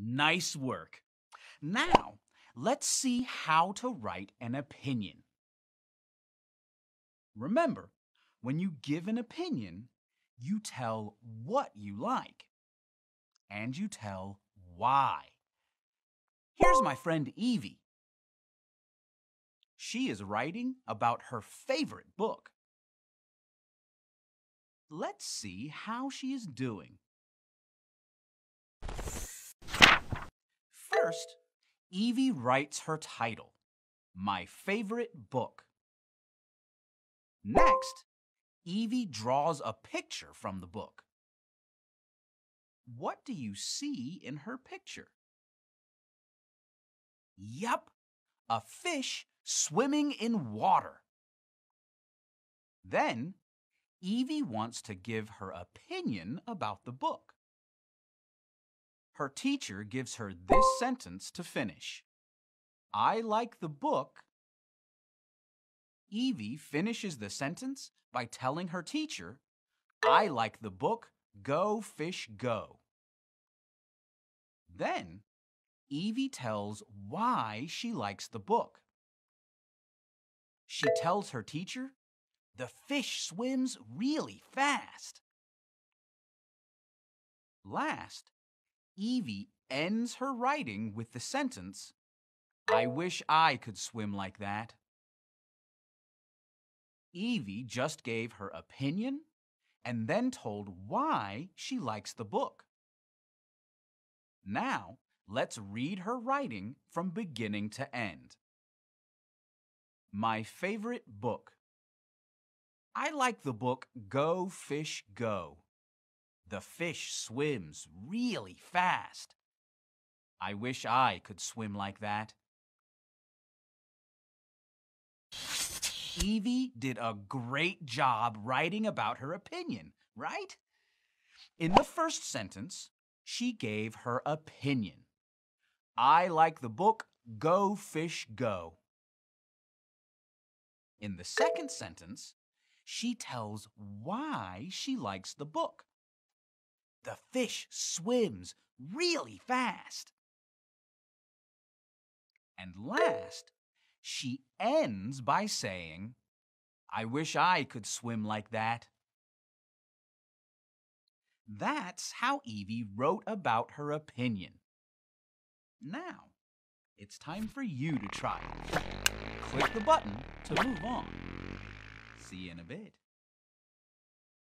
Nice work. Now, let's see how to write an opinion. Remember, when you give an opinion, you tell what you like. And you tell why. Here's my friend Evie. She is writing about her favorite book. Let's see how she is doing. First, Evie writes her title, My Favorite Book. Next, Evie draws a picture from the book. What do you see in her picture? Yup, a fish swimming in water. Then, Evie wants to give her opinion about the book. Her teacher gives her this sentence to finish. I like the book. Evie finishes the sentence by telling her teacher, I like the book, go fish go. Then, Evie tells why she likes the book. She tells her teacher, the fish swims really fast. Last, Evie ends her writing with the sentence, I wish I could swim like that. Evie just gave her opinion and then told why she likes the book. Now, let's read her writing from beginning to end. My favorite book. I like the book Go Fish Go. The fish swims really fast. I wish I could swim like that. Evie did a great job writing about her opinion, right? In the first sentence, she gave her opinion. I like the book Go Fish Go. In the second sentence, she tells why she likes the book. The fish swims really fast. And last, she ends by saying, I wish I could swim like that. That's how Evie wrote about her opinion. Now, it's time for you to try it. Click the button to move on. See you in a bit.